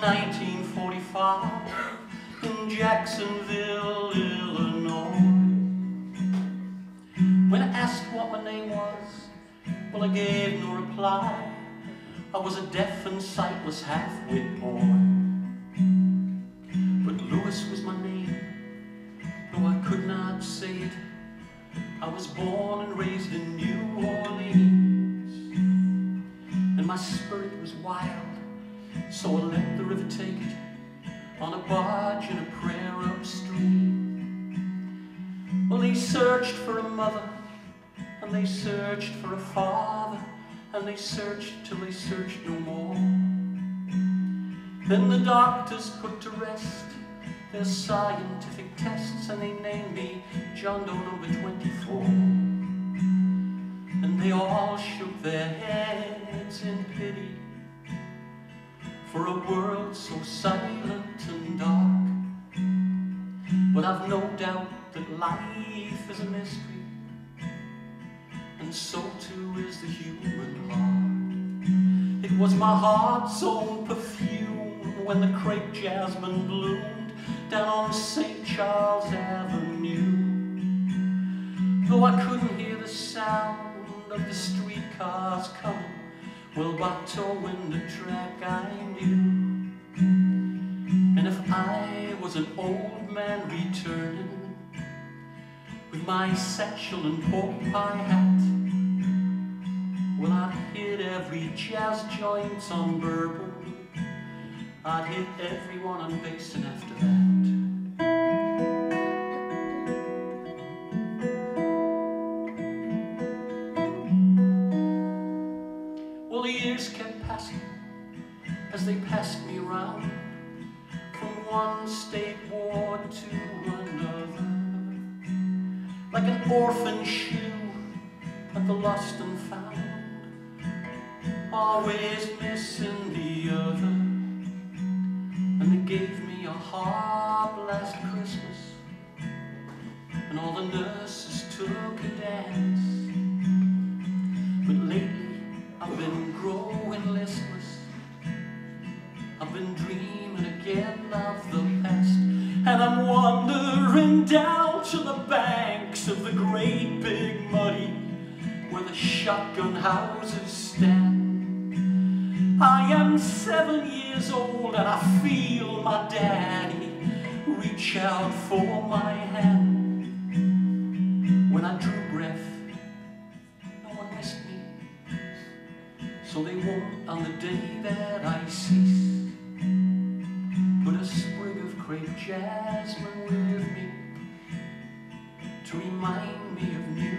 1945 in Jacksonville, Illinois. When I asked what my name was, well, I gave no reply. I was a deaf and sightless half-wit boy. But Lucius was my name, though I could not say it. I was born and raised in New Orleans, and my spirit was wild so I let the river take it on a barge in a prayer upstream. Well, they searched for a mother, and they searched for a father, and they searched till they searched no more. Then the doctors put to rest their scientific tests, and they named me John Doe number 24. And they all shook their heads in pity for a world so silent and dark. But I've no doubt that life is a mystery, and so too is the human heart. It was my heart's own perfume when the crepe jasmine bloomed down on St. Charles Avenue. Though I couldn't hear the sound of the streetcars coming, well, by towing the track I knew. And if I was an old man returning With my satchel and pork pie hat Well, I'd hit every jazz joint on Bourbon I'd hit everyone on Basin after that passing as they passed me round from one state ward to another. Like an orphan shoe at the lost and found always missing the other. And they gave me a harp last Christmas and all the nurses took a dance And I'm wandering down to the banks of the great big muddy Where the shotgun houses stand. I am seven years old and I feel my daddy Reach out for my hand. When I drew breath no one missed me. So they won't on the day that I cease jasmine with me to remind me of new